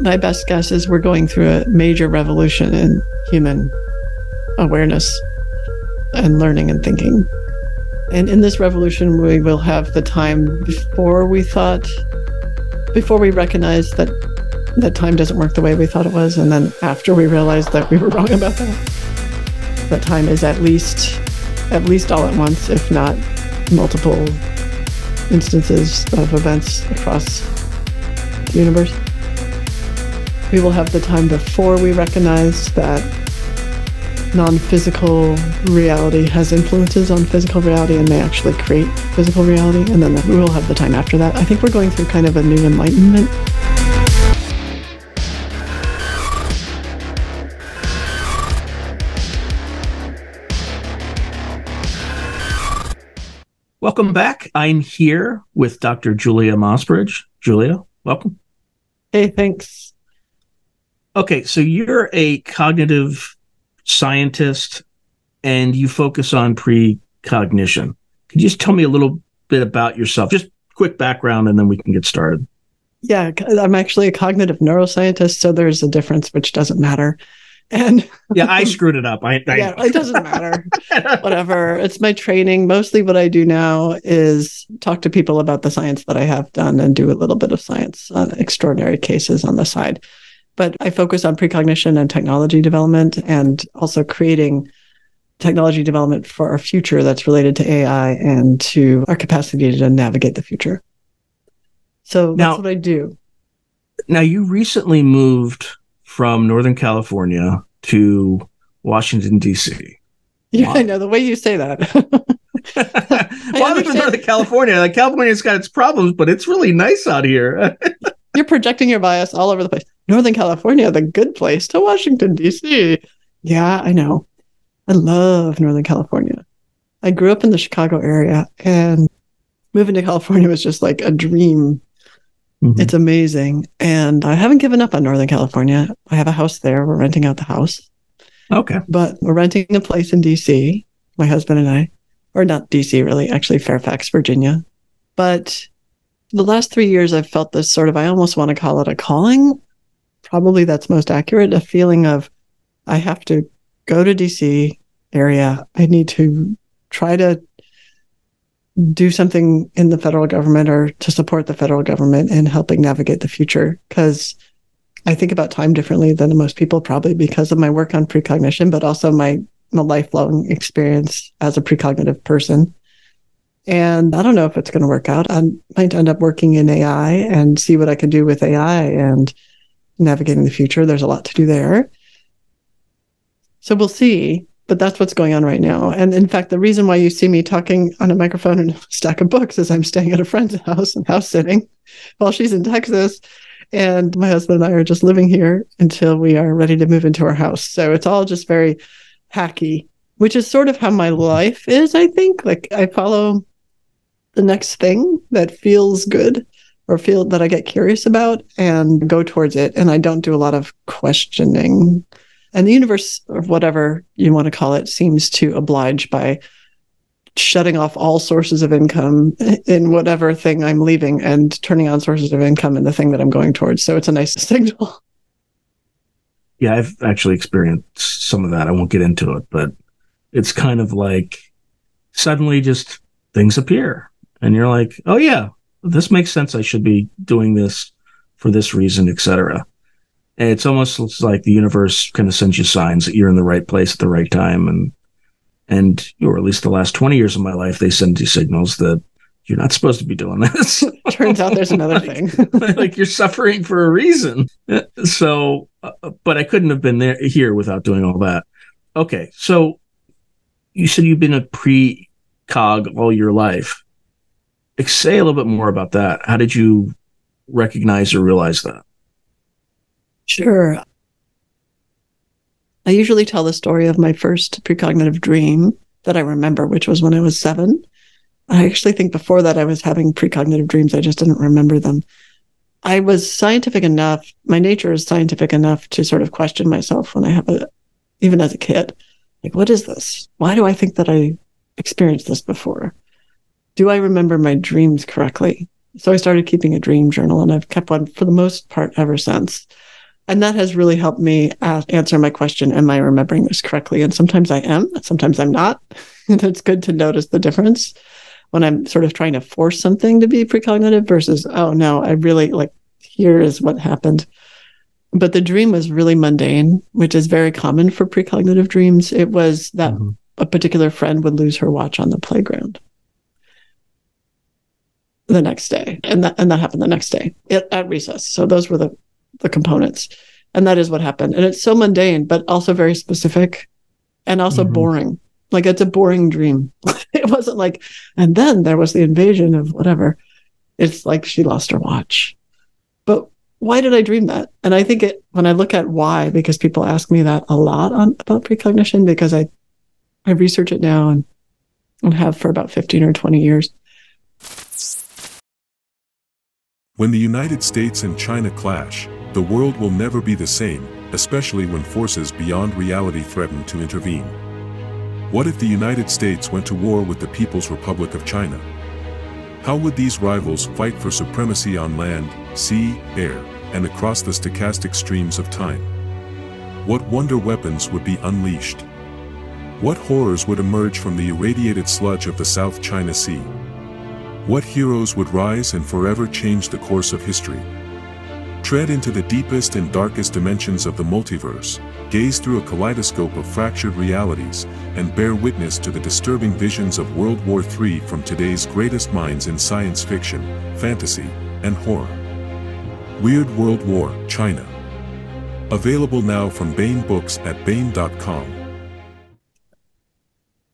My best guess is we're going through a major revolution in human awareness and learning and thinking. And in this revolution, we will have the time before we thought, before we recognize that that time doesn't work the way we thought it was, and then after we realized that we were wrong about that. That time is at least, at least all at once, if not multiple instances of events across the universe. We will have the time before we recognize that non physical reality has influences on physical reality and may actually create physical reality. And then we will have the time after that. I think we're going through kind of a new enlightenment. Welcome back. I'm here with Dr. Julia Mossbridge. Julia, welcome. Hey, thanks. Okay, so you're a cognitive scientist and you focus on precognition. Could you just tell me a little bit about yourself? Just quick background and then we can get started. Yeah, I'm actually a cognitive neuroscientist, so there's a difference which doesn't matter. And yeah, I screwed it up. I, I yeah, it doesn't matter. Whatever. It's my training. Mostly what I do now is talk to people about the science that I have done and do a little bit of science on extraordinary cases on the side. But I focus on precognition and technology development and also creating technology development for our future that's related to AI and to our capacity to navigate the future. So that's now, what I do. Now, you recently moved from Northern California to Washington, D.C. Yeah, wow. I know the way you say that. well, I live in Northern California. Like California's got its problems, but it's really nice out here. You're projecting your bias all over the place. Northern California, the good place to Washington, D.C. Yeah, I know. I love Northern California. I grew up in the Chicago area and moving to California was just like a dream. Mm-hmm. It's amazing. And I haven't given up on Northern California. I have a house there. We're renting out the house. Okay. But we're renting a place in DC, my husband and I, or not DC really, actually Fairfax, Virginia. But the last three years, I've felt this sort of, I almost want to call it a calling. Probably that's most accurate. A feeling of, I have to go to DC area. I need to try to do something in the federal government or to support the federal government in helping navigate the future. Because I think about time differently than most people, probably because of my work on precognition, but also my, my lifelong experience as a precognitive person. And I don't know if it's going to work out. I might end up working in AI and see what I can do with AI and navigating the future. There's a lot to do there. So we'll see. But that's what's going on right now. And in fact, the reason why you see me talking on a microphone and a stack of books is I'm staying at a friend's house and house sitting while she's in Texas. And my husband and I are just living here until we are ready to move into our house. So it's all just very hacky, which is sort of how my life is, I think. Like I follow the next thing that feels good or field that I get curious about and go towards it. And I don't do a lot of questioning. And the universe, or whatever you want to call it, seems to oblige by shutting off all sources of income in whatever thing I'm leaving and turning on sources of income in the thing that I'm going towards. So it's a nice signal. Yeah, I've actually experienced some of that. I won't get into it, but it's kind of like suddenly just things appear and you're like, oh yeah, this makes sense. I should be doing this for this reason, etc. And it's almost like the universe kind of sends you signs that you're in the right place at the right time. And, and, or at least the last 20 years of my life, they send you signals that you're not supposed to be doing this. Turns out there's another thing. like you're suffering for a reason. So, uh, but I couldn't have been there here without doing all that. Okay. So you said you've been a pre cog all your life. Say a little bit more about that. How did you recognize or realize that? Sure. I usually tell the story of my first precognitive dream that I remember, which was when I was seven. I actually think before that I was having precognitive dreams. I just didn't remember them. I was scientific enough, my nature is scientific enough to sort of question myself when I have a, even as a kid, like, what is this? Why do I think that I experienced this before? Do I remember my dreams correctly? So I started keeping a dream journal and I've kept one for the most part ever since. And that has really helped me ask, answer my question Am I remembering this correctly? And sometimes I am, sometimes I'm not. it's good to notice the difference when I'm sort of trying to force something to be precognitive versus, oh no, I really like, here is what happened. But the dream was really mundane, which is very common for precognitive dreams. It was that mm-hmm. a particular friend would lose her watch on the playground the next day, and that and that happened the next day at, at recess. So those were the the components, and that is what happened. And it's so mundane, but also very specific, and also mm-hmm. boring. Like it's a boring dream. it wasn't like, and then there was the invasion of whatever. It's like she lost her watch. But why did I dream that? And I think it when I look at why, because people ask me that a lot on about precognition, because I I research it now and, and have for about 15 or 20 years. When the United States and China clash, the world will never be the same, especially when forces beyond reality threaten to intervene. What if the United States went to war with the People's Republic of China? How would these rivals fight for supremacy on land, sea, air, and across the stochastic streams of time? What wonder weapons would be unleashed? What horrors would emerge from the irradiated sludge of the South China Sea? What heroes would rise and forever change the course of history? Tread into the deepest and darkest dimensions of the multiverse, gaze through a kaleidoscope of fractured realities, and bear witness to the disturbing visions of World War III from today's greatest minds in science fiction, fantasy, and horror. Weird World War, China. Available now from Baen Books at Baen.com.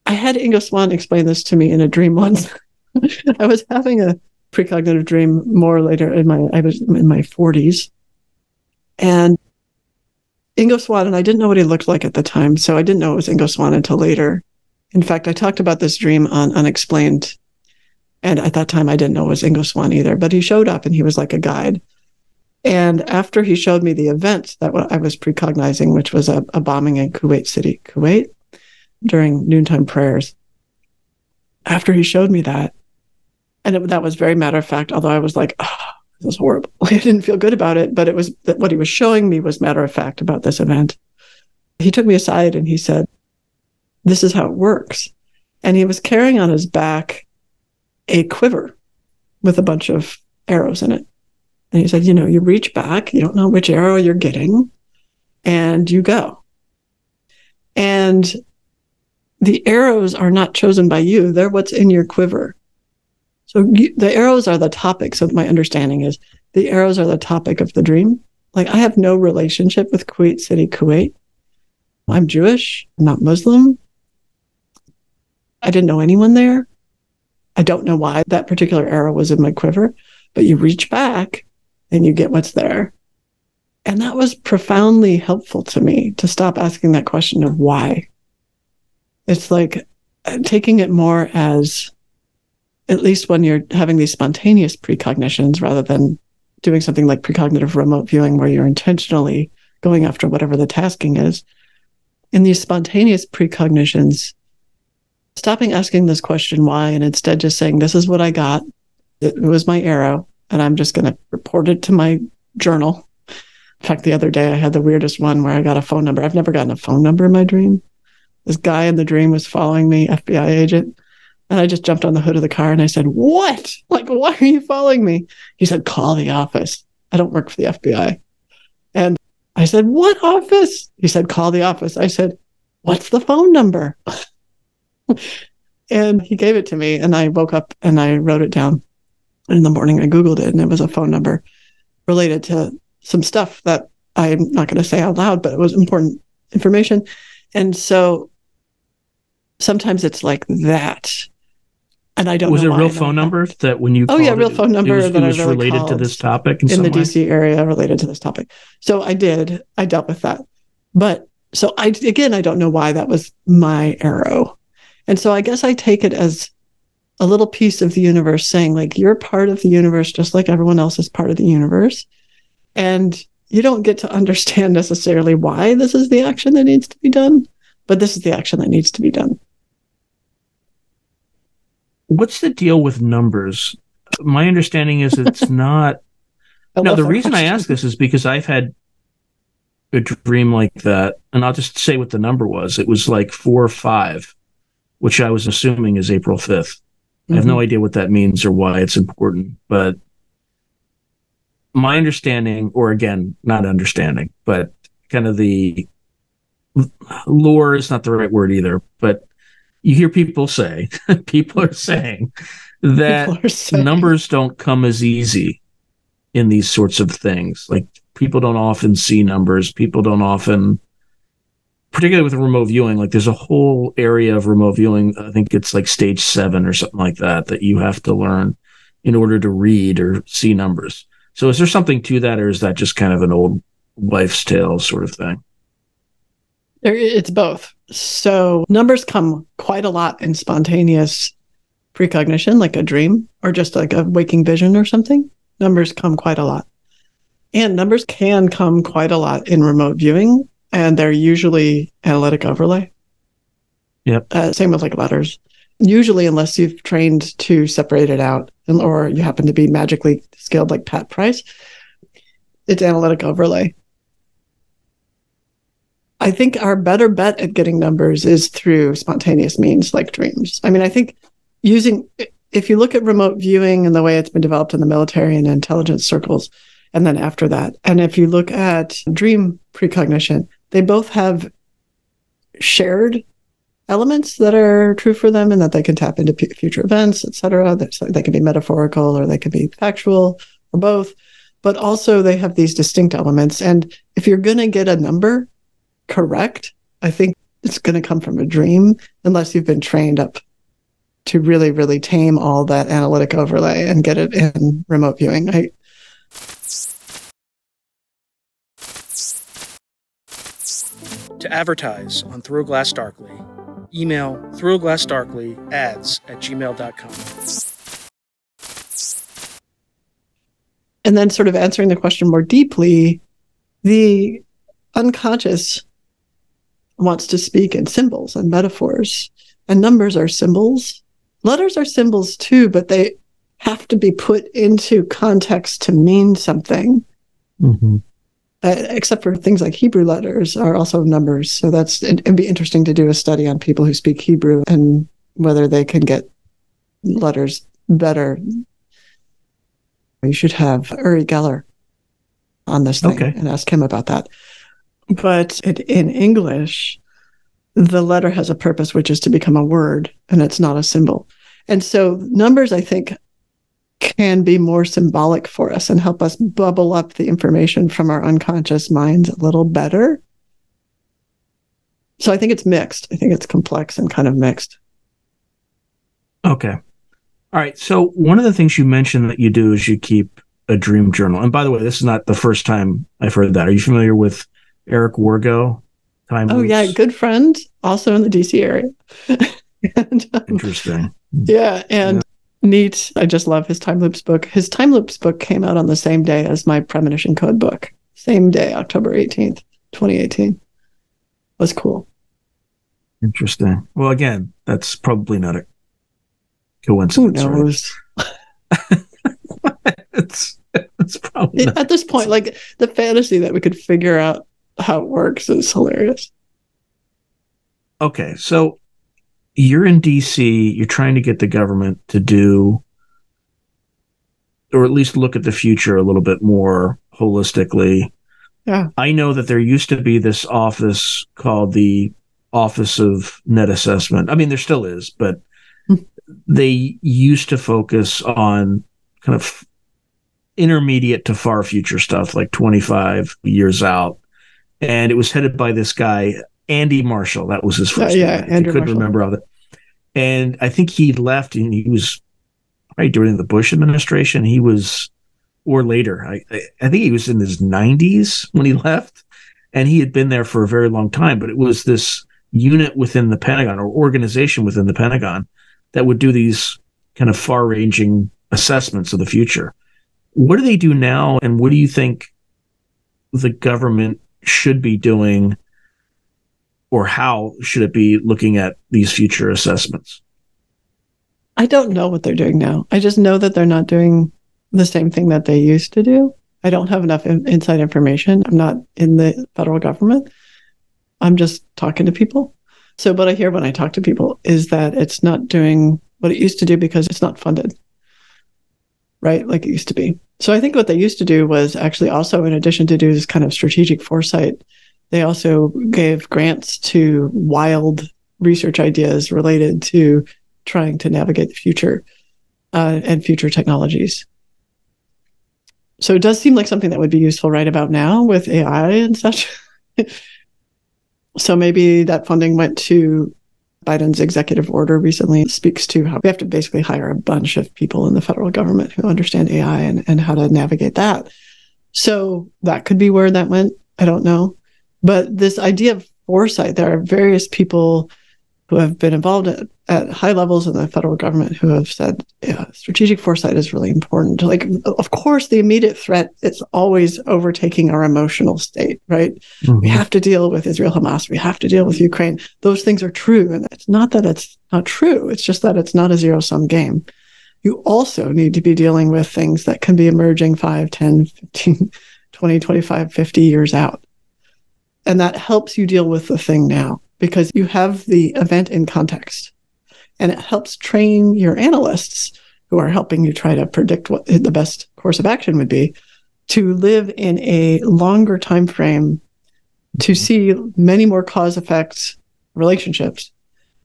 I had Ingo Swann explain this to me in a dream once. I was having a precognitive dream more later in my I was in my 40s. And Ingo Swann, and I didn't know what he looked like at the time, so I didn't know it was Ingo Swann until later. In fact, I talked about this dream on Unexplained, and at that time I didn't know it was Ingo Swann either. But he showed up, and he was like a guide. And after he showed me the event that I was precognizing, which was a, a bombing in Kuwait City, Kuwait, during noontime prayers, after he showed me that, and it, that was very matter of fact. Although I was like, oh, this is horrible. I didn't feel good about it, but it was what he was showing me was matter of fact about this event. He took me aside and he said, "This is how it works," and he was carrying on his back a quiver with a bunch of arrows in it. And he said, "You know, you reach back, you don't know which arrow you're getting, and you go." And the arrows are not chosen by you; they're what's in your quiver. So the arrows are the topic. So my understanding is the arrows are the topic of the dream. Like I have no relationship with Kuwait City, Kuwait. I'm Jewish, not Muslim. I didn't know anyone there. I don't know why that particular arrow was in my quiver, but you reach back and you get what's there. And that was profoundly helpful to me to stop asking that question of why. It's like uh, taking it more as at least when you're having these spontaneous precognitions rather than doing something like precognitive remote viewing where you're intentionally going after whatever the tasking is. In these spontaneous precognitions, stopping asking this question why and instead just saying, This is what I got. It was my arrow, and I'm just going to report it to my journal. In fact, the other day I had the weirdest one where I got a phone number. I've never gotten a phone number in my dream. This guy in the dream was following me, FBI agent. And I just jumped on the hood of the car and I said, What? Like, why are you following me? He said, Call the office. I don't work for the FBI. And I said, What office? He said, Call the office. I said, What's the phone number? and he gave it to me. And I woke up and I wrote it down. In the morning, I Googled it and it was a phone number related to some stuff that I'm not going to say out loud, but it was important information. And so sometimes it's like that and I don't was it a real phone number that when you oh yeah real phone number it was, that it was I really related to this topic in, in the way? DC area related to this topic. So I did. I dealt with that, but so I again I don't know why that was my arrow, and so I guess I take it as a little piece of the universe saying like you're part of the universe just like everyone else is part of the universe, and you don't get to understand necessarily why this is the action that needs to be done, but this is the action that needs to be done what's the deal with numbers? my understanding is it's not. No, the reason I ask this is because I've had a dream like that, and I'll just say what the number was. It was like four or five, which I was assuming is April 5th. I have no idea what that means or why it's important, but my understanding, or again, not understanding, but kind of the lore is not the right word either, but you hear people say, people are saying that are saying- numbers don't come as easy in these sorts of things. Like people don't often see numbers. People don't often, particularly with remote viewing, like there's a whole area of remote viewing. I think it's like stage seven or something like that, that you have to learn in order to read or see numbers. So is there something to that or is that just kind of an old wife's tale sort of thing? It's both. So numbers come quite a lot in spontaneous precognition, like a dream or just like a waking vision or something. Numbers come quite a lot. And numbers can come quite a lot in remote viewing, and they're usually analytic overlay. Yep. Uh, same with like letters. Usually, unless you've trained to separate it out and- or you happen to be magically skilled like Pat Price, it's analytic overlay. I think our better bet at getting numbers is through spontaneous means like dreams. I mean, I think using, if you look at remote viewing and the way it's been developed in the military and intelligence circles, and then after that, and if you look at dream precognition, they both have shared elements that are true for them and that they can tap into p- future events, et cetera. So They can be metaphorical or they can be factual or both, but also they have these distinct elements. And if you're going to get a number, correct, I think it's going to come from a dream unless you've been trained up to really, really tame all that analytic overlay and get it in remote viewing. I, To advertise on Through a Glass Darkly, email Through a Glass Darkly ads at gmail.com. and then sort of answering the question more deeply, the unconscious wants to speak in symbols and metaphors, and numbers are symbols. Letters are symbols too, but they have to be put into context to mean something. Mm-hmm. uh, except for things like Hebrew letters are also numbers. So that's it, it'd be interesting to do a study on people who speak Hebrew and whether they can get letters better. You should have Uri Geller on this thing Okay. and ask him about that. But it, in English, the letter has a purpose, which is to become a word, and it's not a symbol. And so numbers, I think, can be more symbolic for us and help us bubble up the information from our unconscious minds a little better. So I think it's mixed. I think it's complex and kind of mixed. Okay. All right. So one of the things you mentioned that you do is you keep a dream journal. And by the way, this is not the first time I've heard that. Are you familiar with Eric Wargo? Time Oh, yeah. Good friend, also in the DC area. and, um, Interesting. yeah. And neat. I just love his Time Loops book. His Time Loops book came out on the same day as my Premonition Code book. Same day, October 18th, 2018. Was cool. Interesting. Well, again, that's probably not a Who coincidence. right? knows? it's it's probably It- at this point, like the fantasy that we could figure out how it works is hilarious. okay. So you're in DC. You're trying to get the government to do, or at least look at the future a little bit more holistically. Yeah. I know that there used to be this office called the Office of Net Assessment. I mean, there still is, but Hmm. they used to focus on kind of intermediate to far future stuff, like 25 years out. And it was headed by this guy, Andy Marshall. That was his oh, first Yeah, yeah, name. Andrew couldn't Marshall. remember all that. And I think he left and he was right during the Bush administration. He was, or later, I, I, I think he was in his 90s when he left. And he had been there for a very long time, but it was this unit within the Pentagon or organization within the Pentagon that would do these kind of far ranging assessments of the future. What do they do now? And what do you think the government should be doing? Or how should it be looking at these future assessments? I don't know what they're doing now. I just know that they're not doing the same thing that they used to do. I don't have enough in- inside information. I'm not in the federal government. I'm just talking to people. So, what I hear when I talk to people is that it's not doing what it used to do because it's not funded, right? Like it used to be. So, I think what they used to do was actually also, in addition to do this kind of strategic foresight, they also gave grants to wild research ideas related to trying to navigate the future uh, and future technologies. So it does seem like something that would be useful right about now with AI and such. so maybe that funding went to Biden's executive order recently speaks to how we have to basically hire a bunch of people in the federal government who understand AI and, and how to navigate that. So that could be where that went. I don't know. But this idea of foresight, there are various people who have been involved at, at high levels in the federal government who have said yeah, strategic foresight is really important. Like, of course, the immediate threat is always overtaking our emotional state, right? Mm-hmm. We have to deal with Israel Hamas. We have to deal with Ukraine. Those things are true. And it's not that it's not true. It's just that it's not a zero sum game. You also need to be dealing with things that can be emerging 5, 10, 15, 20, 25, 50 years out. And that helps you deal with the thing now because you have the event in context. And it helps train your analysts who are helping you try to predict what the best course of action would be to live in a longer time frame to see many more cause effect relationships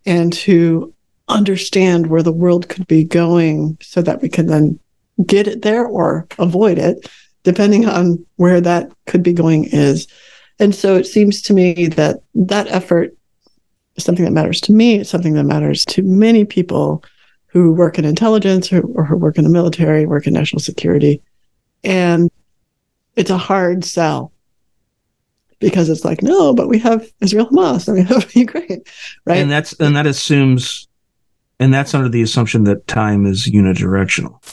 and to understand where the world could be going so that we can then get it there or avoid it depending on where that could be going is. And so it seems to me that that effort something that matters to me. It's something that matters to many people who work in intelligence or, or who work in the military, work in national security. And it's a hard sell because it's like, no, but we have Israel Hamas and we have Ukraine, right? And that's and that assumes and that's under the assumption that time is unidirectional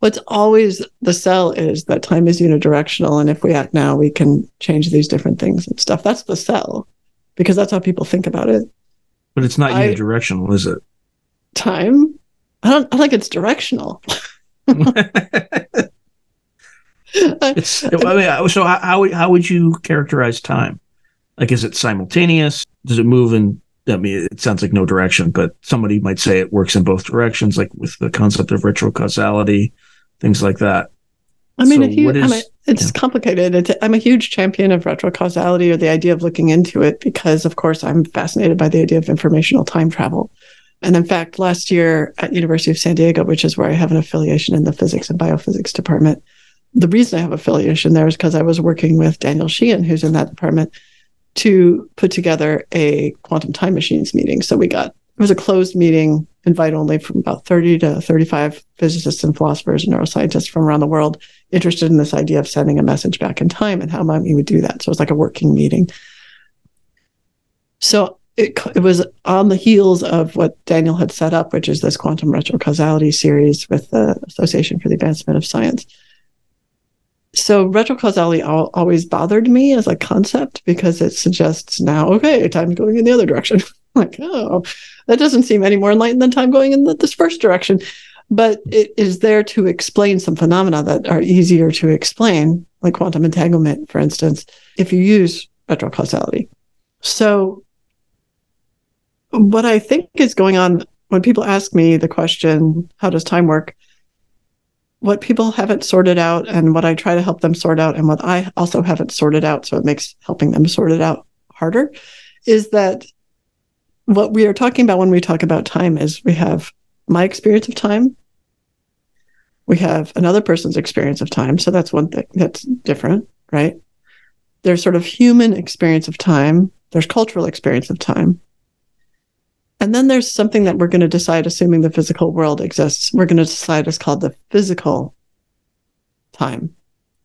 what's always the sell is that time is unidirectional and if we act now we can change these different things and stuff. That's the sell because that's how people think about it. But it's not I, unidirectional is it? Time? I don't i think it's directional. It's, I mean, so how, how would you characterize time? Like is it simultaneous? Does it move in I mean, it sounds like no direction, but somebody might say it works in both directions, like with the concept of retrocausality things like that. I mean, so you, is, a, it's yeah. complicated. It's, I'm a huge champion of retrocausality or the idea of looking into it because, of course, I'm fascinated by the idea of informational time travel. And in fact, last year at University of San Diego, which is where I have an affiliation in the physics and biophysics department, the reason I have affiliation there is because I was working with Daniel Sheehan, who's in that department, to put together a quantum time machines meeting. So we got it was a closed meeting invite only from about 30 to 35 physicists and philosophers and neuroscientists from around the world interested in this idea of sending a message back in time and how we would do that. So it was like a working meeting. So it, it was on the heels of what Daniel had set up, which is this quantum retrocausality series with the Association for the Advancement of Science. So retrocausality al- always bothered me as a concept because it suggests now, okay, time's going in the other direction. like, oh, that doesn't seem any more enlightened than time going in the, this first direction. But it is there to explain some phenomena that are easier to explain, like quantum entanglement, for instance, if you use retrocausality. So, what I think is going on when people ask me the question, how does time work? What people haven't sorted out, and what I try to help them sort out, and what I also haven't sorted out, so it makes helping them sort it out harder, is that what we are talking about when we talk about time is we have my experience of time. We have another person's experience of time. So that's one thing that's different, right? There's sort of human experience of time. There's cultural experience of time. And then there's something that we're going to decide, assuming the physical world exists. We're going to decide is called the physical time.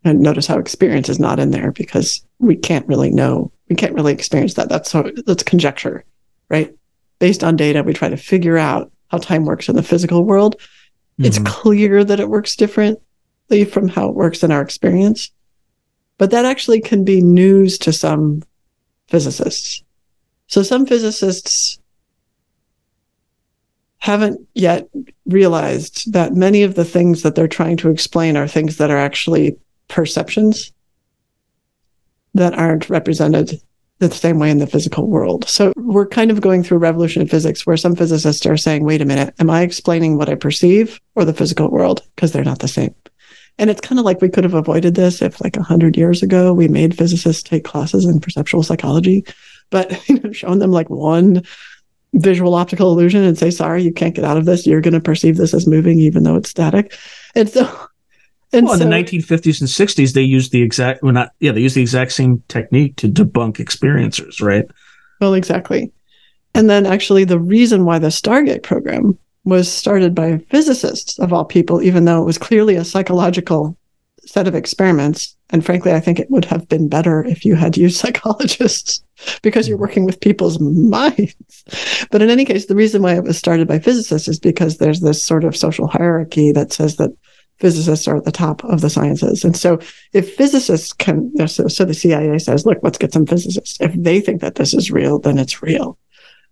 And notice how experience is not in there because we can't really know. We can't really experience that. That's so that's conjecture right? Based on data, we try to figure out how time works in the physical world. Mm-hmm. It's clear that it works differently from how it works in our experience. But that actually can be news to some physicists. So some physicists haven't yet realized that many of the things that they're trying to explain are things that are actually perceptions that aren't represented the same way in the physical world. So we're kind of going through a revolution in physics where some physicists are saying, wait a minute, am I explaining what I perceive or the physical world? Because they're not the same. And it's kind of like we could have avoided this if, like, 100 years ago, we made physicists take classes in perceptual psychology, but you know, showing them like one visual optical illusion and say, sorry, you can't get out of this. You're going to perceive this as moving, even though it's static. And so, and well, so, in the 1950s and 60s, they used the exact, well, not, yeah, they used the exact same technique to debunk experiencers, right? Well, exactly. And then actually, the reason why the Stargate program was started by physicists of all people, even though it was clearly a psychological set of experiments. And frankly, I think it would have been better if you had used psychologists because you're mm-hmm. working with people's minds. But in any case, the reason why it was started by physicists is because there's this sort of social hierarchy that says that physicists are at the top of the sciences. And so if physicists can, so, so the CIA says, look, let's get some physicists. If they think that this is real, then it's real.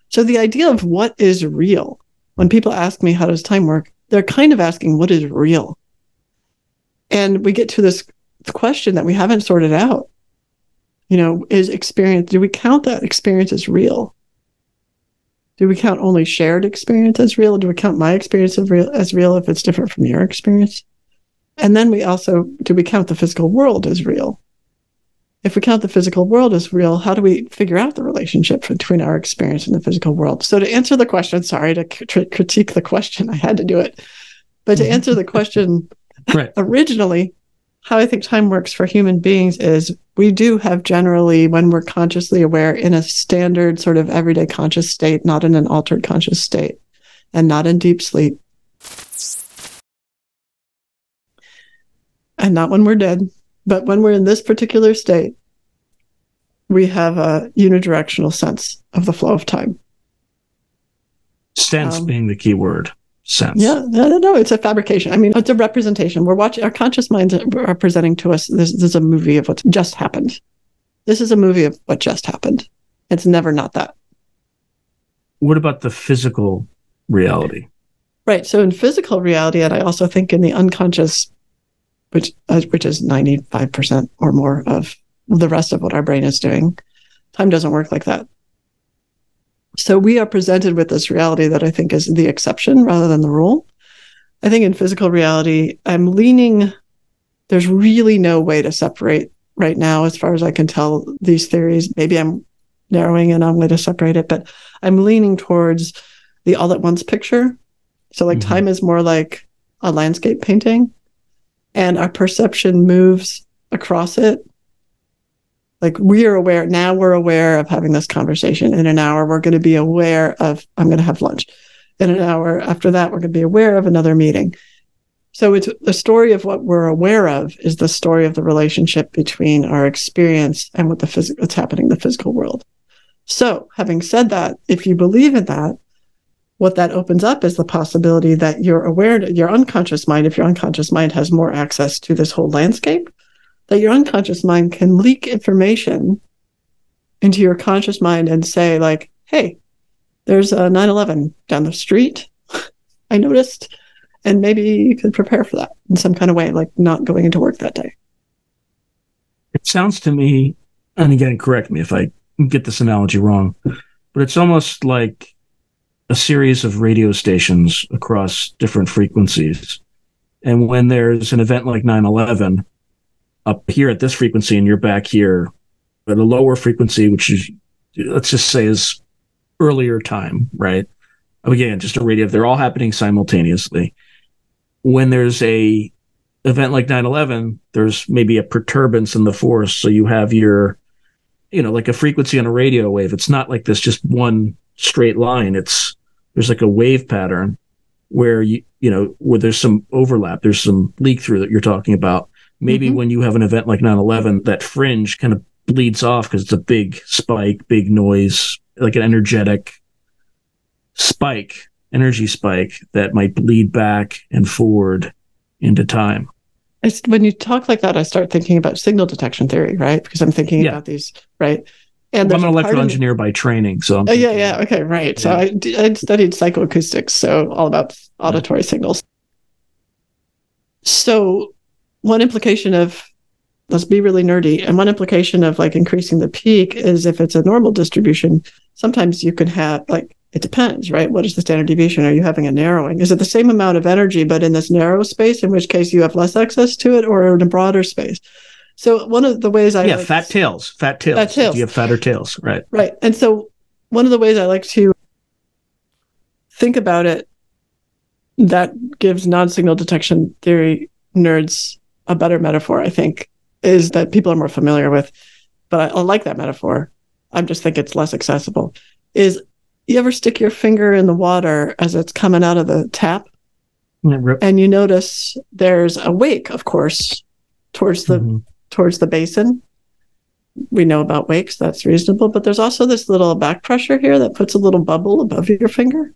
So the idea of what is real, when people ask me, how does time work? They're kind of asking, what is real? And we get to this question that we haven't sorted out. You know, is experience, do we count that experience as real? Do we count only shared experience as real? Do we count my experience as real, as real if it's different from your experience? And then we also, do we count the physical world as real? If we count the physical world as real, how do we figure out the relationship between our experience and the physical world? So, to answer the question, sorry to cr- critique the question, I had to do it. But to mm-hmm. answer the question Right. originally, how I think time works for human beings is we do have generally, when we're consciously aware, in a standard sort of everyday conscious state, not in an altered conscious state, and not in deep sleep. And not when we're dead, but when we're in this particular state, we have a unidirectional sense of the flow of time. Sense Um, being the key word. Sense. Yeah, no, no, it's a fabrication. I mean, it's a representation. We're watching, our conscious minds are presenting to us this, this is a movie of what's just happened. This is a movie of what just happened. It's never not that. What about the physical reality? Right. So in physical reality, and I also think in the unconscious, which uh, which is ninety five percent or more of the rest of what our brain is doing, time doesn't work like that. So we are presented with this reality that I think is the exception rather than the rule. I think in physical reality, I'm leaning. There's really no way to separate right now, as far as I can tell, these theories. Maybe I'm narrowing in on way to separate it, but I'm leaning towards the all at once picture. So like Mhm. time is more like a landscape painting and our perception moves across it. Like we are aware now we're aware of having this conversation. In an hour, we're going to be aware of I'm going to have lunch. In an hour after that, we're going to be aware of another meeting. So it's the story of what we're aware of is the story of the relationship between our experience and what the phys- what's happening in the physical world. So having said that, if you believe in that, what that opens up is the possibility that your aware, your unconscious mind, if your unconscious mind has more access to this whole landscape, that your unconscious mind can leak information into your conscious mind and say, like, hey, there's a 9 11 down the street. I noticed. And maybe you could prepare for that in some kind of way, like not going into work that day. It sounds to me, and again, correct me if I get this analogy wrong, but it's almost like a series of radio stations across different frequencies. And when there's an event like 9 11 up here at this frequency, and you're back here at a lower frequency, which is, let's just say, is earlier time, right? Again, just a radio, they're all happening simultaneously. When there's a event like 9-11 there's maybe a perturbance in the force so you have your you know like a frequency on a radio wave it's not like this just one straight line it's there's like a wave pattern where you you know where there's some overlap there's some leak through that you're talking about maybe Mhm. when you have an event like 9-11 that fringe kind of bleeds off because it's a big spike big noise like an energetic spike energy spike that might bleed back and forward into time It's when you talk like that, I start thinking about signal detection theory, right? Because I'm thinking Yeah. about these, right? And I'm an electrical engineer by training, so I'm Oh, yeah, yeah. Okay, right. So I, I, studied psychoacoustics, so all about auditory signals. So, one implication of, let's be really nerdy, and one implication of like increasing the peak is if it's a normal distribution, sometimes you can have, like, it depends, right? What is the standard deviation? Are you having a narrowing? Is it the same amount of energy, but in this narrow space, in which case you have less access to it, or in a broader space? So, one of the ways I yeah, like- fat tails, fat tails. Fat tails. You have fatter tails? Right. Right. And so one of the ways I like to think about it that gives non-signal detection theory nerds a better metaphor, I think, is that people are more familiar with, but I, I like that metaphor. I just think it's less accessible. Is you ever stick your finger in the water as it's coming out of the tap and you notice there's a wake, of course, towards the Mhm. towards the basin. We know about wakes, that's reasonable, but there's also this little back pressure here that puts a little bubble above your finger.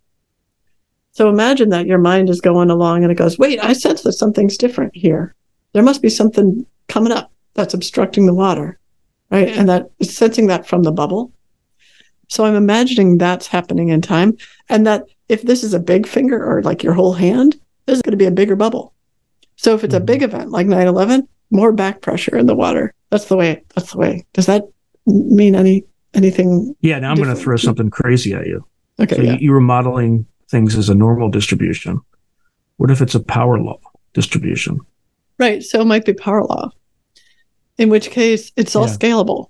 So imagine that your mind is going along and it goes, wait, I sense that something's different here. There must be something coming up that's obstructing the water, right? And that sensing that from the bubble. So I'm imagining that's happening in time. And that if this is a big finger or like your whole hand, this is going to be a bigger bubble. So if it's a Mhm. big event like 9 11, more back pressure in the water. That's the way. That's the way. Does that mean any anything? Yeah. Now I'm going to throw something crazy at you. Okay, So yeah. you were modeling things as a normal distribution. What if it's a power law distribution? Right. So it might be power law, in which case it's all Yeah. scalable.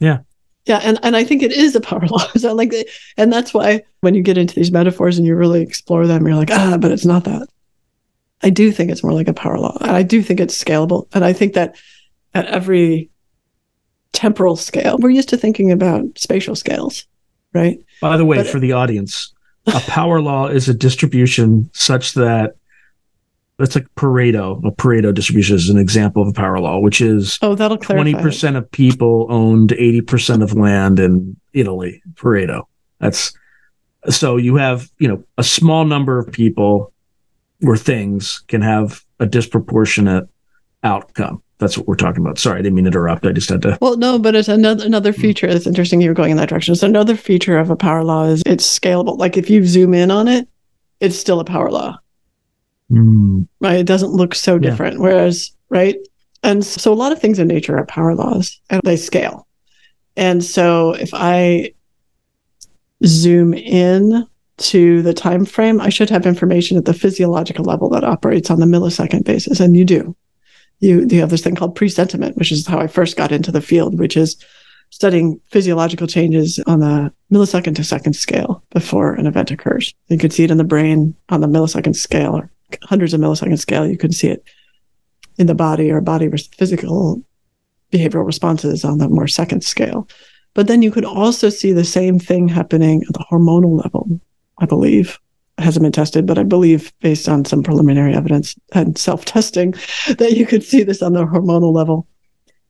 Yeah. Yeah. And, and I think it is a power law. So like, and that's why when you get into these metaphors and you really explore them, you're like, ah, but it's not that. I do think it's more like a power law. And I do think it's scalable. And I think that at every temporal scale, we're used to thinking about spatial scales, right? By the way, But- for the audience, a power law is a distribution such that that's like Pareto. A Pareto distribution is an example of a power law, which is Oh, that'll clarify. Twenty percent of people owned eighty percent of land in Italy. Pareto. That's so you have you know a small number of people or things can have a disproportionate outcome. That's what we're talking about. Sorry, I didn't mean to interrupt. I just had to. Well, no, but it's another another feature that's interesting. you're going in that direction. So another feature of a power law is it's scalable. Like if you zoom in on it, it's still a power law, Hmm. right? It doesn't look so Yeah. different. Whereas, right? And so a lot of things in nature are power laws, and they scale. And so if I zoom in to the time frame, I should have information at the physiological level that operates on the millisecond basis, and you do. You, you have this thing called presentiment, which is how I first got into the field, which is studying physiological changes on the millisecond to second scale before an event occurs. You could see it in the brain on the millisecond scale or hundreds of millisecond scale. You can see it in the body or body res- physical behavioral responses on the more second scale. But then you could also see the same thing happening at the hormonal level, I believe. It hasn't been tested, but I believe based on some preliminary evidence and self testing that you could see this on the hormonal level.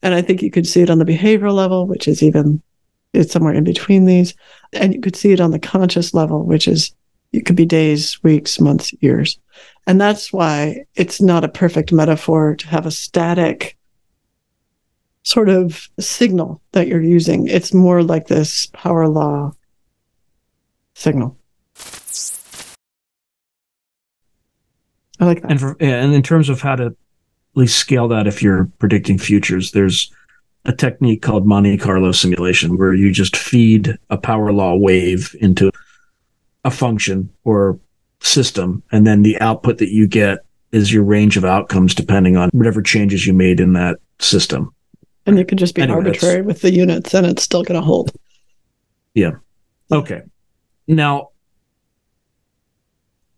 And I think you could see it on the behavioral level, which is even it's somewhere in between these. And you could see it on the conscious level, which is it could be days, weeks, months, years. And that's why it's not a perfect metaphor to have a static sort of signal that you're using. It's more like this power law signal. I like that. And for, and in terms of how to at least scale that, if you're predicting futures, there's a technique called Monte Carlo simulation where you just feed a power law wave into a function or system, and then the output that you get is your range of outcomes depending on whatever changes you made in that system. And it could just be Anyway, arbitrary with the units and it's still going to hold. Yeah. Okay. Now,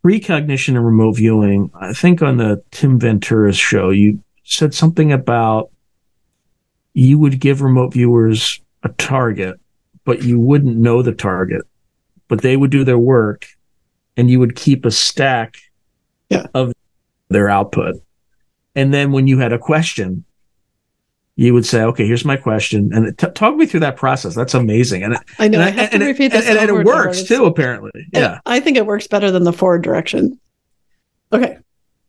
precognition and remote viewing, I think on the Tim Ventura's show, you said something about you would give remote viewers a target, but you wouldn't know the target, but they would do their work and you would keep a stack Yeah. of their output. And then when you had a question, you would say, okay, here's my question. And t- talk me through that process. That's amazing. And, it- I know. and, I have to it- repeat this. and, and it works too, apparently. Yeah. I think it works better than the forward direction. Okay.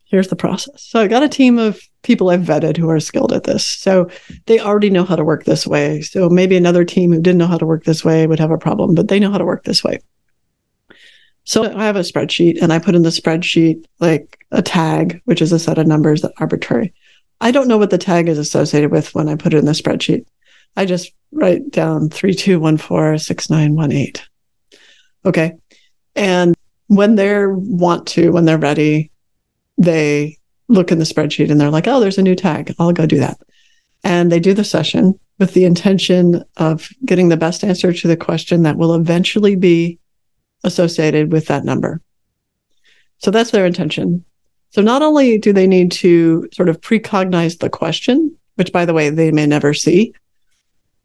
here's the process. So I got a team of people I've vetted who are skilled at this. So they already know how to work this way. So maybe another team who didn't know how to work this way would have a problem, but they know how to work this way. So I have a spreadsheet and I put in the spreadsheet like a tag, which is a set of numbers that are arbitrary. I don't know what the tag is associated with when I put it in the spreadsheet. I just write down 32146918. Okay. And when they want to, when they're ready, they look in the spreadsheet and they're like, oh, there's a new tag. I'll go do that. And they do the session with the intention of getting the best answer to the question that will eventually be associated with that number. So that's their intention. So not only do they need to sort of precognize the question, which by the way, they may never see,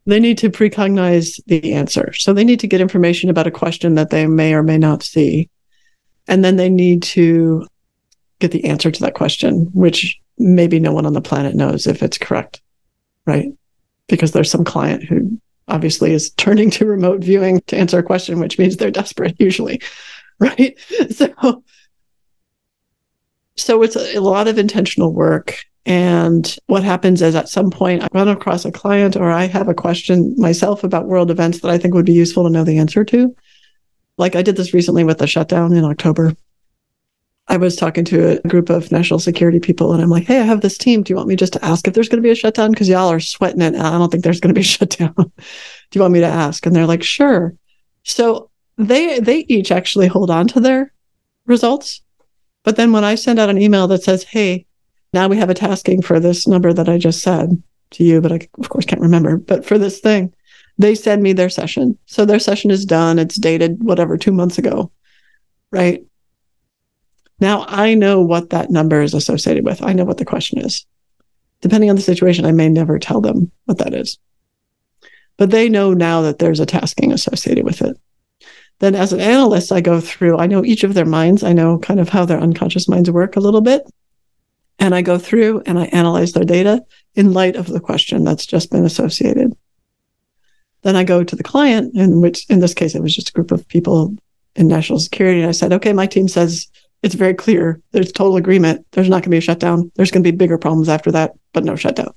they need to precognize the answer. So they need to get information about a question that they may or may not see. And then they need to get the answer to that question, which maybe no one on the planet knows if it's correct, right? Because there's some client who obviously is turning to remote viewing to answer a question, which means they're desperate usually, right? So, so it's a, lot of intentional work. And what happens is at some point I run across a client or I have a question myself about world events that I think would be useful to know the answer to. Like I did this recently with the shutdown in October. I was talking to a group of national security people and I'm like, hey, I have this team. Do you want me just to ask if there's going to be a shutdown? Because y'all are sweating it. I don't think there's going to be a shutdown. Do you want me to ask? And they're like, sure. So they they each actually hold on to their results. But then when I send out an email that says, hey, now we have a tasking for this number that I just said to you, but I of course can't remember, but for this thing, they send me their session. So their session is done. It's dated whatever, two months ago. Right. Now I know what that number is associated with. I know what the question is. Depending on the situation, I may never tell them what that is. But they know now that there's a tasking associated with it. Then, as an analyst, I go through, I know each of their minds. I know kind of how their unconscious minds work a little bit. And I go through and I analyze their data in light of the question that's just been associated. Then I go to the client, in which, in this case, it was just a group of people in national security. And I said, okay, my team says it's very clear. There's total agreement. There's not going to be a shutdown. There's going to be bigger problems after that, but no shutdown.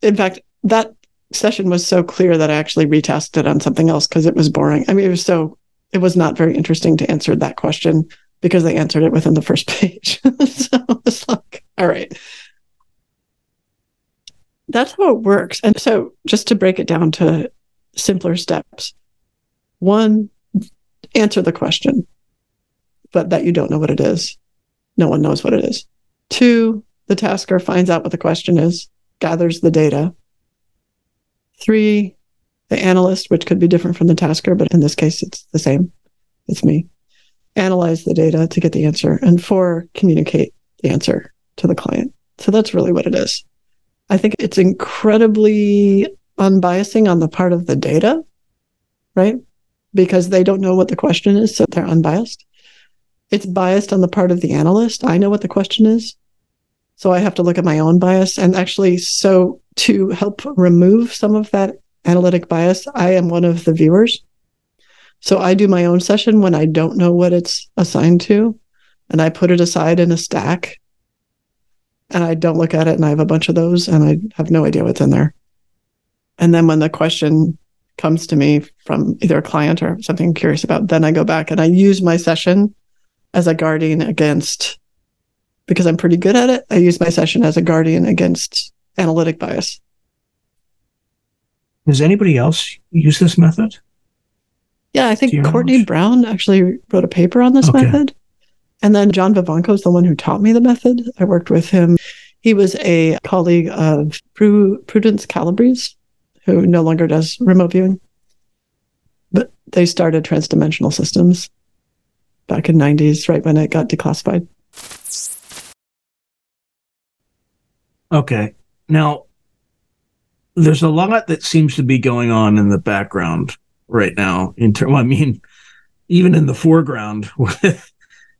In fact, that session was so clear that I actually retasked it on something else because it was boring. I mean, it was so, it was not very interesting to answer that question because they answered it within the first page. so it's like, all right. That's how it works. And so just to break it down to simpler steps one, answer the question but that you don't know what it is. No one knows what it is. Two, the tasker finds out what the question is, gathers the data. Three, the analyst, which could be different from the tasker, but in this case, it's the same. It's me. Analyze the data to get the answer. And four, communicate the answer to the client. So that's really what it is. I think it's incredibly unbiasing on the part of the data, right? Because they don't know what the question is, so they're unbiased it's biased on the part of the analyst. I know what the question is. So I have to look at my own bias. And actually, so to help remove some of that analytic bias, I am one of the viewers. So I do my own session when I don't know what it's assigned to, and I put it aside in a stack. And I don't look at it, and I have a bunch of those, and I have no idea what's in there. And then when the question comes to me from either a client or something I'm curious about, then I go back and I use my session as a guardian against because I'm pretty good at it. I use my session as a guardian against analytic bias. Does anybody else use this method? Yeah, I think Courtney knowledge? Brown actually wrote a paper on this okay. method. And then John Vivanco is the one who taught me the method. I worked with him. He was a colleague of Prudence Calabrese, who no longer does remote viewing. But they started transdimensional systems back in 90s, right when it got declassified. Okay. Now, there's a lot that seems to be going on in the background right now. In term, I mean, even in the foreground with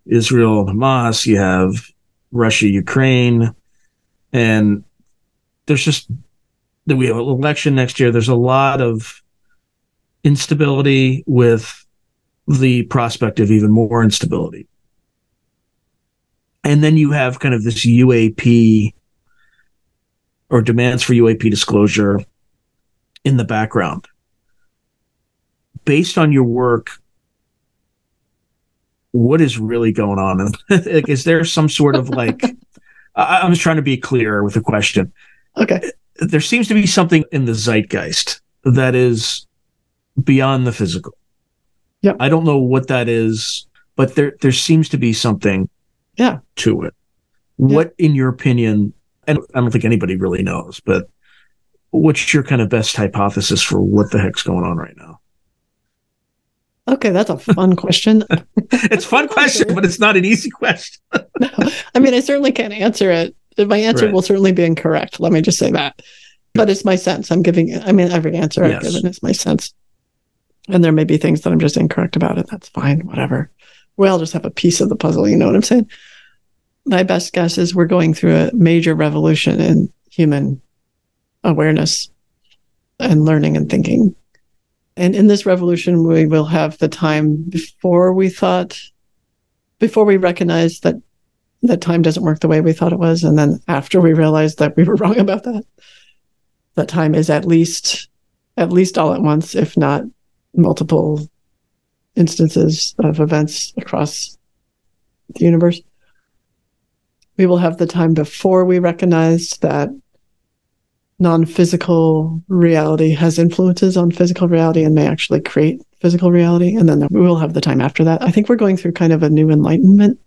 Israel and Hamas, you have Russia, Ukraine, and there's just that we have an election next year. There's a lot of instability with the prospect of even more instability. and then you have kind of this UAP or demands for UAP disclosure in the background. Based on your work, what is really going on? like, is there some sort of like, I, I'm just trying to be clear with the question. Okay. There seems to be something in the zeitgeist that is beyond the physical. Yep. I don't know what that is, but there there seems to be something Yeah. to it. What in your opinion, and I don't think anybody really knows, but what's your kind of best hypothesis for what the heck's going on right now? Okay, that's a fun question. It's a fun question, but it's not an easy question. no, I mean, I certainly can't answer it. My answer Right. will certainly be incorrect. Let me just say that. But it's my sense. I'm giving, I mean, every answer I've Yes. given is my sense. And there may be things that I'm just incorrect about it. That's fine, whatever. We all just have a piece of the puzzle. You know what I'm saying? My best guess is we're going through a major revolution in human awareness and learning and thinking. And in this revolution, we will have the time before we thought, before we recognized that that time doesn't work the way we thought it was. And then after we realized that we were wrong about that, that time is at least, at least all at once, if not multiple instances of events across the universe. We will have the time before we recognize that non physical reality has influences on physical reality and may actually create physical reality. And then we will have the time after that. I think we're going through kind of a new enlightenment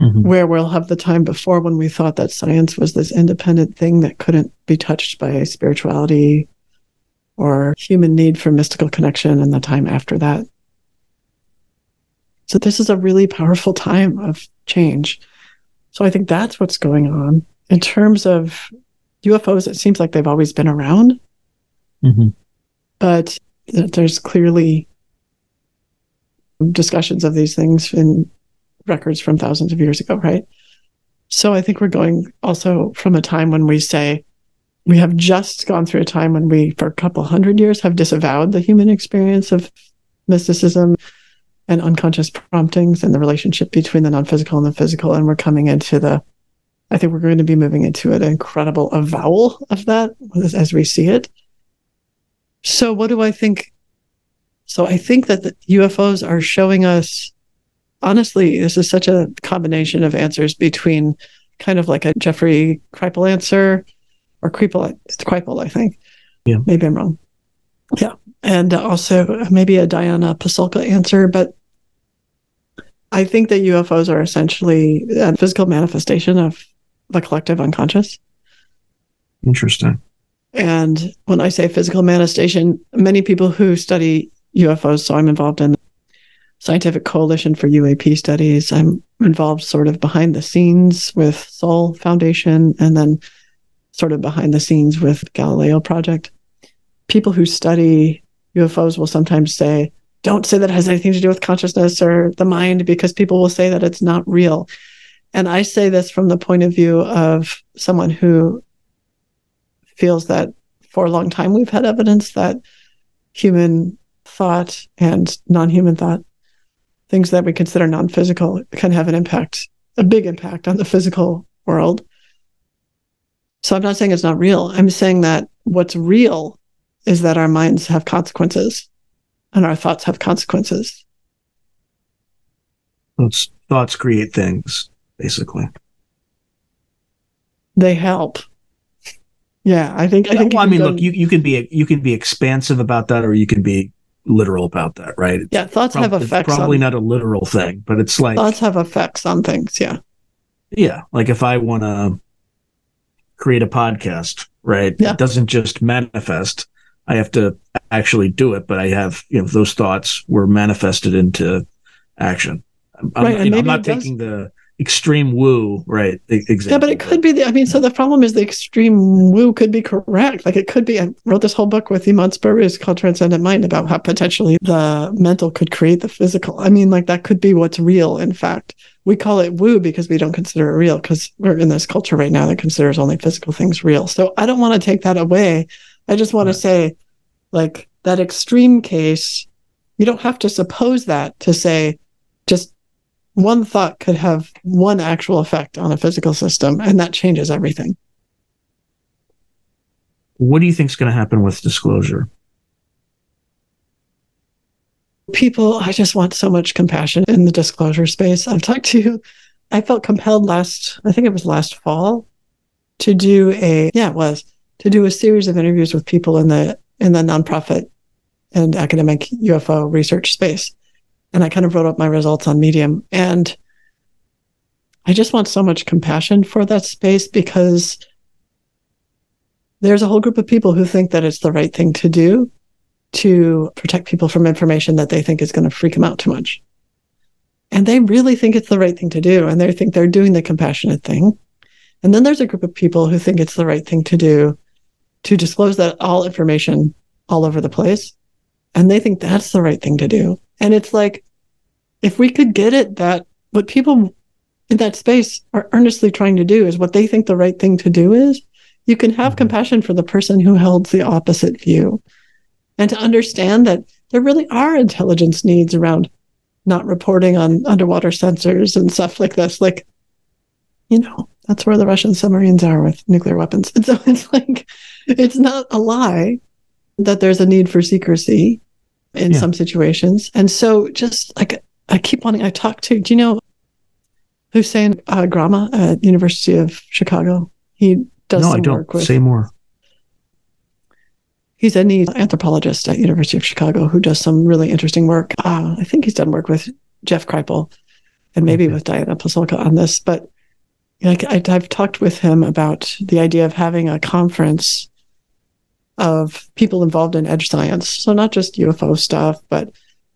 mm-hmm. where we'll have the time before when we thought that science was this independent thing that couldn't be touched by spirituality or human need for mystical connection, and the time after that. So, this is a really powerful time of change. So, I think that's what's going on. In terms of UFOs, it seems like they've always been around, Mhm. but there's clearly discussions of these things in records from thousands of years ago, right? So I think we're going also from a time when we say we have just gone through a time when we, for a couple hundred years, have disavowed the human experience of mysticism and unconscious promptings and the relationship between the non physical and the physical. And we're coming into the, I think we're going to be moving into an incredible avowal of that as, as we see it. So, what do I think? So, I think that the UFOs are showing us honestly, this is such a combination of answers between kind of like a Jeffrey Kripal answer or Kripal, it's Kripal, I think. Yeah. Maybe I'm wrong. Yeah. And uh, also maybe a Diana Pasulka answer, but I think that UFOs are essentially a physical manifestation of the collective unconscious. Interesting. And when I say physical manifestation, many people who study UFOs, so I'm involved in the Scientific Coalition for UAP Studies. I'm involved sort of behind the scenes with Sol Foundation and then sort of behind the scenes with Galileo Project. People who study UFOs will sometimes say, don't say that has anything to do with consciousness or the mind because people will say that it's not real. And I say this from the point of view of someone who feels that for a long time we've had evidence that human thought and non human thought, things that we consider non physical, can have an impact, a big impact on the physical world. So I'm not saying it's not real. I'm saying that what's real is that our minds have consequences and our thoughts have consequences. Thoughts, thoughts create things, basically. They help. Yeah, I think. I think. well, I mean, look, you, you can be you can be expansive about that, or you can be literal about that, right? It's yeah, thoughts prob- have it's effects. probably on, not a literal thing, but it's like thoughts have effects on things. Yeah, yeah, like if I want to create a podcast, right? Yeah. It doesn't just manifest. I have to actually do it, but I have you know those thoughts were manifested into action. I'm, Right, you know, I'm not taking the extreme woo, right? e- Example. yeah, but it could be. The, I mean, so the problem is the extreme woo could be correct. Like it could be. I wrote this whole book with Imants Barušs called Transcendent Mind about how potentially the mental could create the physical. I mean, like that could be what's real. In fact, we call it woo because we don't consider it real because we're in this culture right now that considers only physical things real. So I don't want to take that away. I just want Right. to say, like that extreme case, you don't have to suppose that to say, just one thought could have one actual effect on a physical system, and that changes everything. What do you think is going to happen with disclosure? People, I just want so much compassion in the disclosure space. I've talked to, you. I felt compelled last, I think it was last fall, to do a, yeah, it was, to do a series of interviews with people in the in the nonprofit and academic UFO research space. And I kind of wrote up my results on Medium. And I just want so much compassion for that space because there's a whole group of people who think that it's the right thing to do to protect people from information that they think is going to freak them out too much. And they really think it's the right thing to do. And they think they're doing the compassionate thing. And then there's a group of people who think it's the right thing to do to disclose that all information all over the place. And they think that's the right thing to do. And it's like, if we could get it that what people in that space are earnestly trying to do is what they think the right thing to do is, you can have mm-hmm. compassion for the person who holds the opposite view and to understand that there really are intelligence needs around not reporting on underwater sensors and stuff like this. Like, you know, that's where the Russian submarines are with nuclear weapons. And so it's like, it's not a lie that there's a need for secrecy in yeah. some situations. And so just like, I keep wanting, I talk to, do you know Hussein uh, Grama at University of Chicago? He does no, I don't. Say more. He's an anthropologist at University of Chicago who does some really interesting work. Uh, I think he's done work with Jeff Kripal and maybe okay. with Diana Pasulka on this, but like I, I've talked with him about the idea of having a conference of people involved in edge science. So not just UFO stuff, but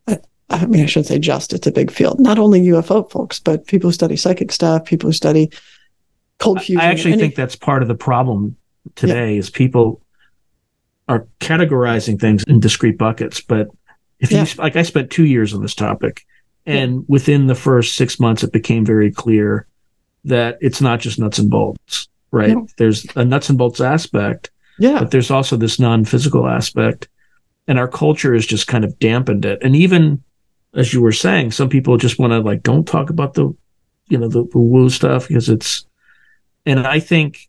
uh, I mean, I shouldn't say just, it's a big field. Not only UFO folks, but people who study psychic stuff, people who study cold fusion. I actually think that's part of the problem today yeah. is people are categorizing things in discrete buckets. But if yeah. you, like I spent two years on this topic and yeah. within the first six months, it became very clear that it's not just nuts and bolts, right? There's a nuts and bolts aspect, yeah, but there's also this non-physical aspect, and our culture has just kind of dampened it. And even as you were saying, some people just want to like don't talk about the, you know, the, the woo stuff because it's, and I think.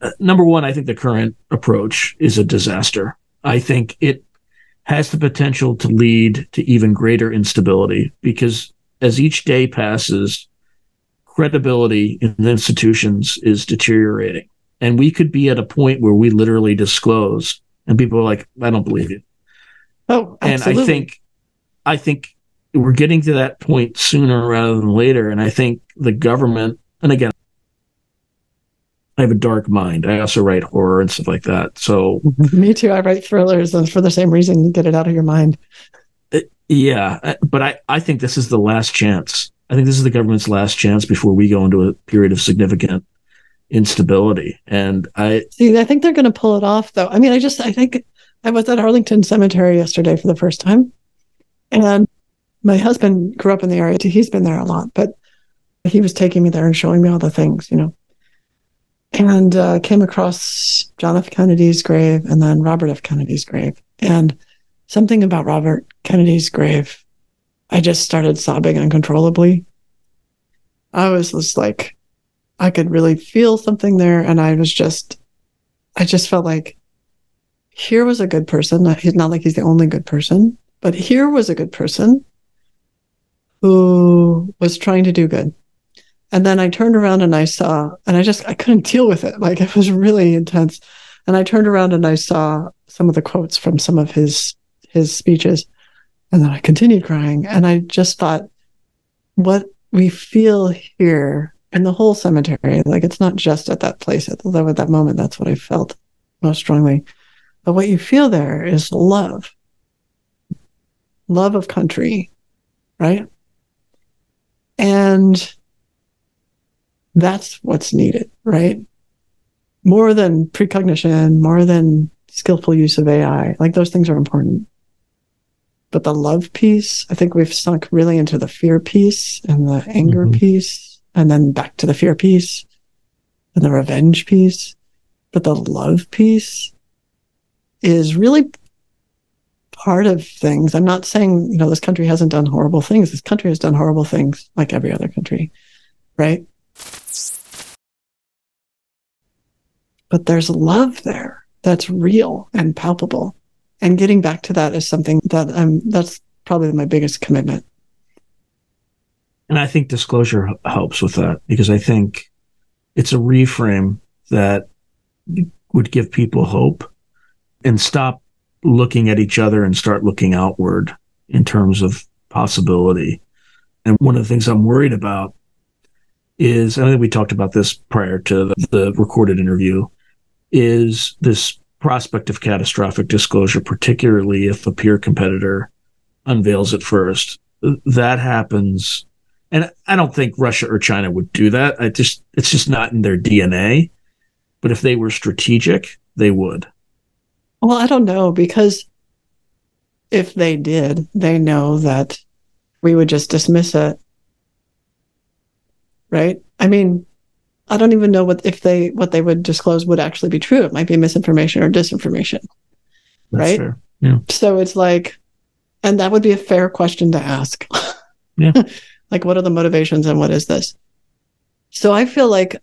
Uh, number one, I think the current approach is a disaster. I think it has the potential to lead to even greater instability because as each day passes, credibility in the institutions is deteriorating. And we could be at a point where we literally disclose and people are like, I don't believe you. Oh, absolutely. and I think, I think we're getting to that point sooner rather than later. And I think the government, and again, I have a dark mind. I also write horror and stuff like that. So me too. I write thrillers and for the same reason, get it out of your mind. It, uh, yeah. Uh, but I, I think this is the last chance I think this is the government's last chance before we go into a period of significant instability. And I see, I think they're going to pull it off though. I mean, I just, I think I was at Arlington Cemetery yesterday for the first time. And my husband grew up in the area. He's been there a lot, but he was taking me there and showing me all the things, you know. And uh, came across John F. Kennedy's grave and then Robert F. Kennedy's grave. And something about Robert Kennedy's grave I just started sobbing uncontrollably. I was just like, I could really feel something there. And I was just, I just felt like here was a good person. He's not like he's the only good person, but here was a good person who was trying to do good. And then I turned around and I saw, and I just, I couldn't deal with it. Like it was really intense. And I turned around and I saw some of the quotes from some of his, his speeches. And then I continued crying. And I just thought, what we feel here in the whole cemetery, like it's not just at that place, although at that moment, that's what I felt most strongly. But what you feel there is love, love of country, right? And that's what's needed, right? More than precognition, more than skillful use of AI. Like those things are important. But the love piece, I think we've sunk really into the fear piece and the anger mm-hmm. piece, and then back to the fear piece and the revenge piece. But the love piece is really part of things. I'm not saying, you know, this country hasn't done horrible things. This country has done horrible things like every other country, right? But there's love there that's real and palpable. And getting back to that is something that I'm, that's probably my biggest commitment. And I think disclosure helps with that because I think it's a reframe that would give people hope and stop looking at each other and start looking outward in terms of possibility. And one of the things I'm worried about is, I think we talked about this prior to the, recorded interview, is this prospect of catastrophic disclosure, particularly if a peer competitor unveils it first. That happens. And I don't think Russia or China would do that. I just, it's just not in their DNA. But if they were strategic, they would. Well, I don't know because if they did, they know that we would just dismiss it. Right? I mean, I don't even know what if they what they would disclose would actually be true. It might be misinformation or disinformation. That's right? fair. Yeah. So it's like and that would be a fair question to ask. Yeah. like what are the motivations and what is this? So I feel like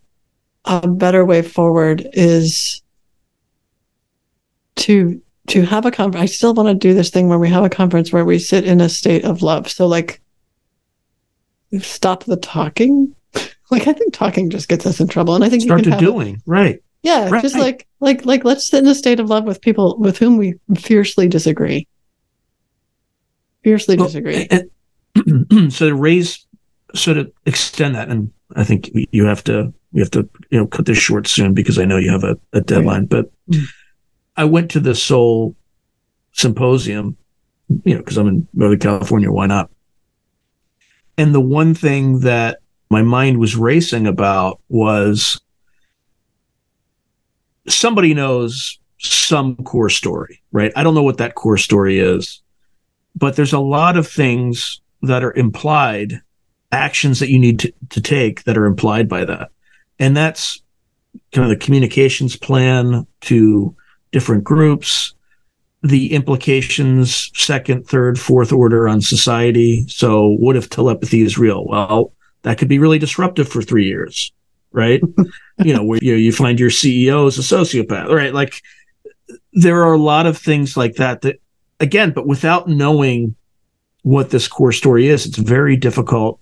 a better way forward is to to have a conference. I still want to do this thing where we have a conference where we sit in a state of love. So like stop the talking. like I think talking just gets us in trouble. And I think you Start to have it- doing. Right. yeah, Right. just like like like let's sit in a state of love with people with whom we fiercely disagree. Fiercely Well, disagree. and- so to raise, so to extend that, and I think you have to, we have to, you know, cut this short soon because I know you have a, a deadline. But Mm. I went to the Sol symposium, you know, because I'm in Northern California. Why not? And the one thing that my mind was racing about was somebody knows some core story, right? I don't know what that core story is, but there's a lot of things that are implied, actions that you need to, to take that are implied by that. And that's kind of the communications plan to different groups, the implications, second, third, fourth order on society. So, what if telepathy is real? Well, that could be really disruptive for three years, right? you know, where you, you find your CEO is a sociopath, right? Like, there are a lot of things like that that, again, but without knowing what this core story is, it's very difficult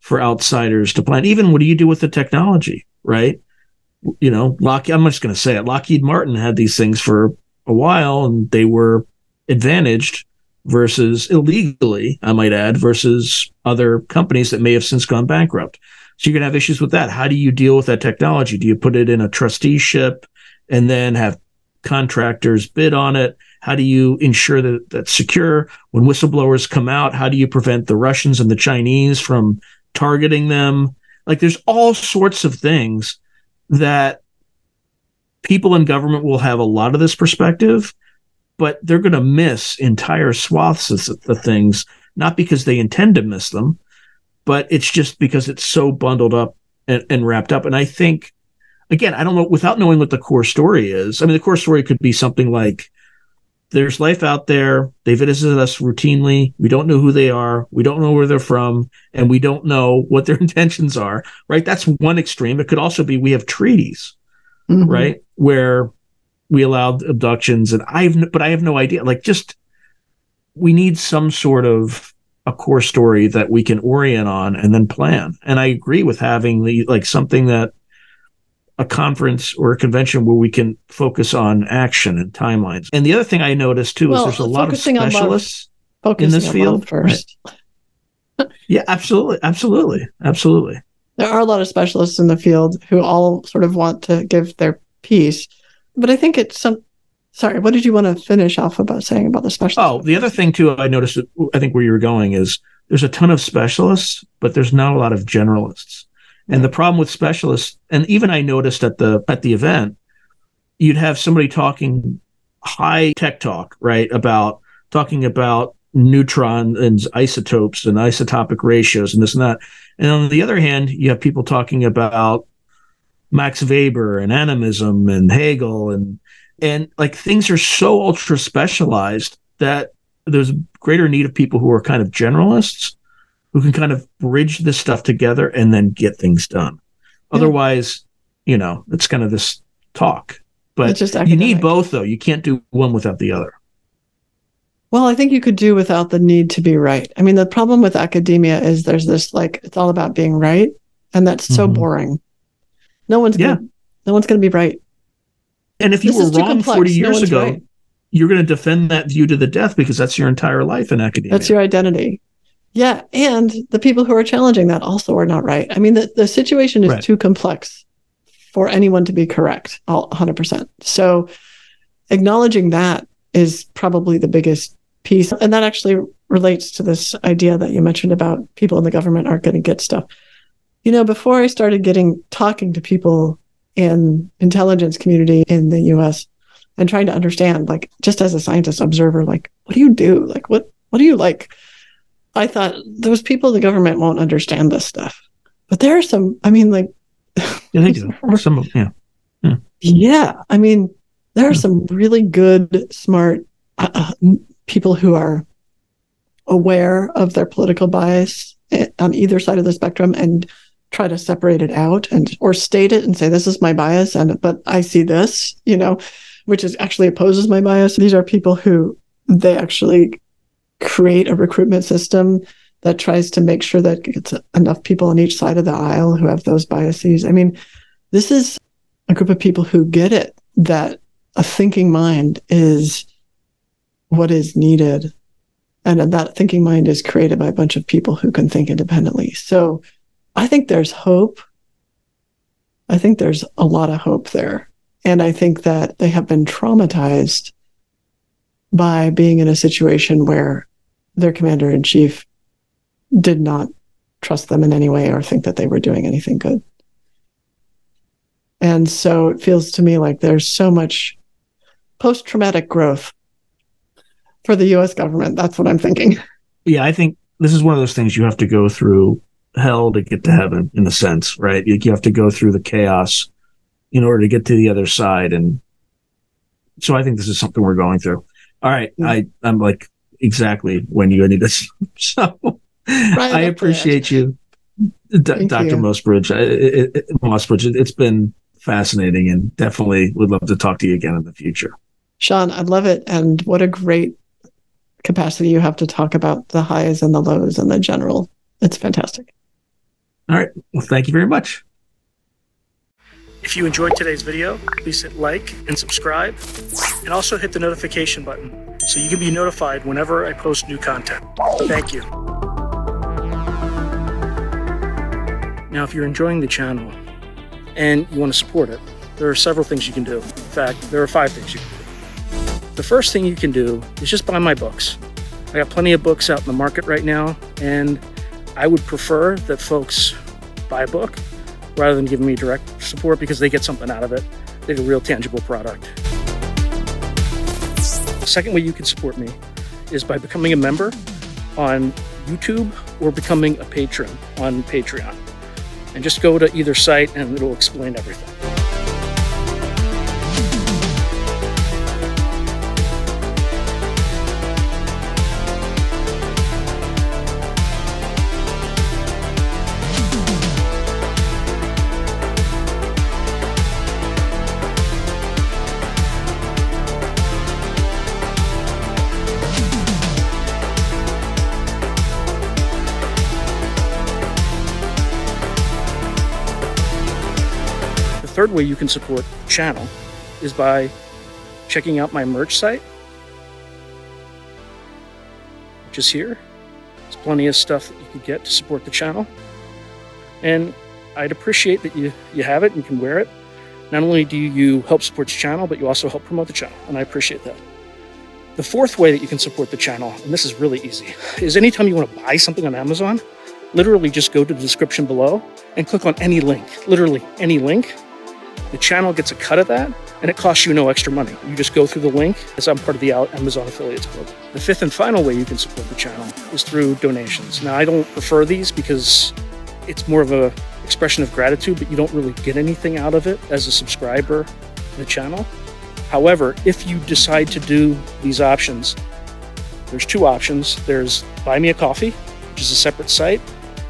for outsiders to plan. Even what do you do with the technology, right? You know, Lockheed, I'm just going to say it. Lockheed Martin had these things for a while and they were advantaged versus illegally, I might add, versus other companies that may have since gone bankrupt. So you're going to have issues with that. How do you deal with that technology? Do you put it in a trusteeship and then have contractors bid on it? How do you ensure that that's secure? When whistleblowers come out, how do you prevent the Russians and the Chinese from targeting them? Like there's all sorts of things that people in government will have a lot of this perspective, but they're going to miss entire swaths of the things, not because they intend to miss them, but it's just because it's so bundled up and, and wrapped up. And I think, again, I don't know, without knowing what the core story is, I mean, the core story could be something like, there's life out there. They visit us routinely. We don't know who they are. We don't know where they're from, and we don't know what their intentions are. Right? That's one extreme. It could also be we have treaties, Mhm. right, where we allowed abductions, and I've, but I have no idea. Like, just we need some sort of a core story that we can orient on and then plan. And I agree with having the like something that a conference or a convention where we can focus on action and timelines. And the other thing I noticed too Well, is there's a lot of specialists. In this field, first. Yeah, absolutely, absolutely, absolutely. There are a lot of specialists in the field who all sort of want to give their piece, but I think it's some. Sorry, what did you want to finish off about saying about the specialists? Oh, the other thing too, I noticed. I think where you were going is there's a ton of specialists, but there's not a lot of generalists. And the problem with specialists, and even I noticed at the at the event, you'd have somebody talking high tech talk, right? About talking about neutron and isotopes and isotopic ratios and this and that. And on the other hand, you have people talking about Max Weber and animism and Hegel and and like things are so ultra specialized that there's a greater need of people who are kind of generalists who can kind of bridge this stuff together and then get things done. Yeah. Otherwise, you know, it's kind of this talk. But just you need both though. You can't do one without the other. Well, I think you could do without the need to be right. I mean, the problem with academia is there's this like it's all about being right, and that's so Mhm. boring. No one's gonna, no one's going to be right. And if you This were wrong complex. 40 years one's ago, right. you're going to defend that view to the death because that's your entire life in academia. That's your identity. Yeah, and the people who are challenging that also are not right. I mean, the, the situation is Right. too complex for anyone to be correct, all 100%. So acknowledging that is probably the biggest piece. And that actually relates to this idea that you mentioned about people in the government aren't going to get stuff. You know, before I started getting talking to people in intelligence community in the US and trying to understand, like just as a scientist observer, like what do you do? Like what what do you like? I thought those people in the government won't understand this stuff. But there are some, I mean, like, Yeah, they do. Some of yeah. yeah, I mean, there are Hmm. some really good, smart uh, uh, people who are aware of their political bias eh, on either side of the spectrum and try to separate it out and or state it and say this is my bias and but I see this, you know, which is actually opposes my bias. These are people who they actually create a recruitment system that tries to make sure that it's enough people on each side of the aisle who have those biases. I mean, this is a group of people who get it that a thinking mind is what is needed. And that thinking mind is created by a bunch of people who can think independently. So I think there's hope. I think there's a lot of hope there. And I think that they have been traumatized by being in a situation where their commander in chief did not trust them in any way or think that they were doing anything good. And so it feels to me like there's so much post traumatic growth for the US government. That's what I'm thinking. Yeah, I think this is one of those things you have to go through hell to get to heaven in a sense, right? You you have to go through the chaos in order to get to the other side. And so I think this is something we're going through. All right. I, I'm like exactly when you need this. So I appreciate you, D- Dr. you. Mossbridge. It, it, Mossbridge. It, it's been fascinating and definitely would love to talk to you again in the future. Sean, I love it. And what a great capacity you have to talk about the highs and the lows and the general. It's fantastic. All right. Well, thank you very much. If you enjoyed today's video, please hit like and subscribe, and also hit the notification button so you can be notified whenever I post new content. Thank you. Now, if you're enjoying the channel and you want to support it, there are several things you can do. In fact, there are five things you can do. The first thing you can do is just buy my books. I got plenty of books out in the market right now, and I would prefer that folks buy a book rather than giving me direct support because they get something out of it. They get a real tangible product. The second way you can support me is by becoming a member on YouTube or becoming a patron on Patreon. And just go to either site and it'll explain everything. Third way you can support the channel is by checking out my merch site, which is here. There's plenty of stuff that you can get to support the channel. And I'd appreciate that you, you have it and can wear it. Not only do you help support the channel, but you also help promote the channel, and I appreciate that. The fourth way that you can support the channel, and this is really easy, is anytime you want to buy something on Amazon, literally just go to the description below and click on any link, literally any link. The channel gets a cut of that, and it costs you no extra money. You just go through the link, as I'm part of the Amazon Affiliates Club. The fifth and final way you can support the channel is through donations. Now, I don't prefer these because it's more of a expression of gratitude, but you don't really get anything out of it as a subscriber to the channel. However, if you decide to do these options, there's two options. There's Buy Me a Coffee, which is a separate site,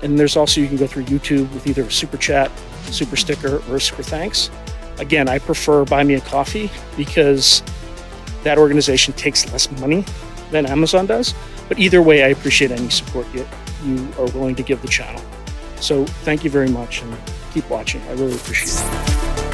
and there's also you can go through YouTube with either a super chat, super sticker, or super thanks. Again, I prefer Buy Me a Coffee because that organization takes less money than Amazon does. But either way, I appreciate any support you, you are willing to give the channel. So thank you very much and keep watching. I really appreciate it.